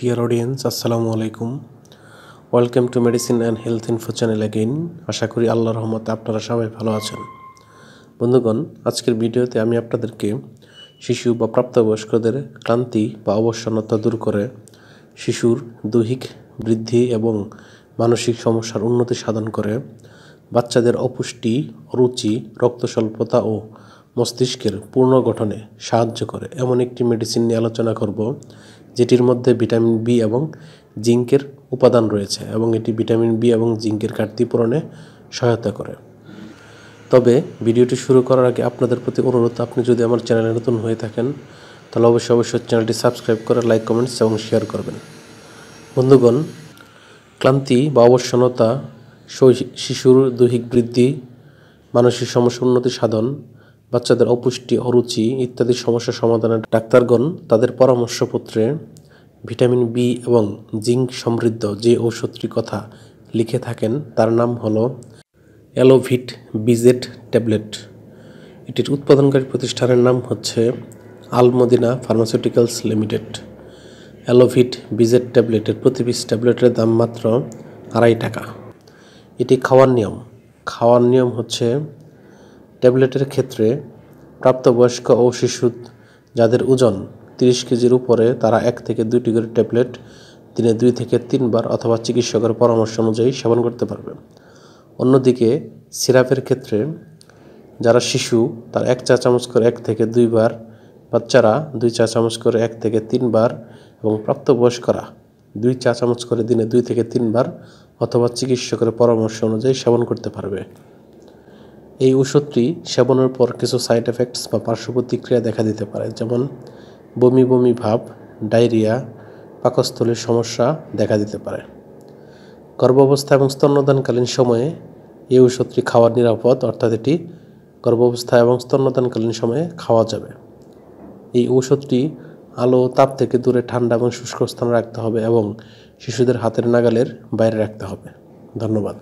Deer audience আসসালামু আলাইকুম welcome to medicine and health info channel again আশা করি আল্লাহর রহমতে আপনারা সবাই ভালো আছেন। বন্ধুগণ, আজকের ভিডিওতে আমি আপনাদেরকে শিশু বা প্রাপ্তবয়স্কদের ক্লান্তি বা অবসন্নতা দূর করে শিশুর দৈহিক বৃদ্ধি এবং মানসিক সমস্যার উন্নতি সাধন করে বাচ্চাদের অপুষ্টি, রুচি রক্ত স্বল্পতা ও মস্তিষ্কের পুনর্গঠনে সাহায্য করে। এমন একটি মেডিসিন নিয়ে আলোচনা করব। যেটির মধ্যে ভিটামিন বি এবং জিঙ্কের উপাদান রয়েছে এবং এটি ভিটামিন বি এবং জিঙ্কের ঘাটতি পূরণে সহায়তা করে। তবে ভিডিওটি শুরু করার আগে আপনাদের প্রতি অনুরোধ, আপনি যদি আমার চ্যানেলে নতুন হয়ে থাকেন, তাহলে অবশ্যই অবশ্যই চ্যানেলটি সাবস্ক্রাইব করে লাইক, কমেন্টস এবং শেয়ার করবেন। বন্ধুগণ, ক্লান্তি বা অবসন্নতা শিশুর দৈহিক বৃদ্ধি, মানসিক সমস্যা উন্নতি সাধন বাচ্চাদের অপুষ্টি, অরুচি ইত্যাদি সমস্যা সমাধানে ডাক্তারগণ তাদের পরামর্শপত্রে ভিটামিন বি এবং জিঙ্ক সমৃদ্ধ যে ঔষধটির কথা লিখে থাকেন তার নাম হল অ্যালোভিট বিজেট ট্যাবলেট। এটির উৎপাদনকারী প্রতিষ্ঠানের নাম হচ্ছে আলমদিনা ফার্মাসিউটিক্যালস লিমিটেড। অ্যালোভিট বিজেট ট্যাবলেটের প্রতি পিস ট্যাবলেটের দাম মাত্র আড়াই টাকা। এটি খাওয়ার নিয়ম। খাওয়ার নিয়ম হচ্ছে ট্যাবলেটের ক্ষেত্রে প্রাপ্তবয়স্ক ও শিশু যাদের ওজন তিরিশ কেজির উপরে, তারা এক থেকে দুইটি করে ট্যাবলেট দিনে দুই থেকে তিনবার অথবা চিকিৎসকের পরামর্শ অনুযায়ী সেবন করতে পারবে। অন্যদিকে, সিরাপের ক্ষেত্রে যারা শিশু, তার এক চা চামচ করে এক থেকে দুইবার, বাচ্চারা দুই চা চামচ করে এক থেকে তিনবার এবং প্রাপ্তবয়স্করা দুই চা চামচ করে দিনে দুই থেকে তিনবার অথবা চিকিৎসকের পরামর্শ অনুযায়ী সেবন করতে পারবে। এই ওষুধটি সেবনের পর কিছু সাইড এফেক্টস বা পার্শ্ব প্রতিক্রিয়া দেখা দিতে পারে, যেমন বমি বমি ভাব, ডায়রিয়া, পাকস্থলীর সমস্যা দেখা দিতে পারে। গর্ভাবস্থা এবং স্তন্যদানকালীন সময়ে এই ওষুধটি খাওয়ার নিরাপদ, অর্থাৎ এটি গর্ভাবস্থা এবং স্তন্যদানকালীন সময়ে খাওয়া যাবে। এই ঔষধটি আলো, তাপ থেকে দূরে ঠান্ডা এবং শুষ্ক স্থানে রাখতে হবে এবং শিশুদের হাতের নাগালের বাইরে রাখতে হবে। ধন্যবাদ।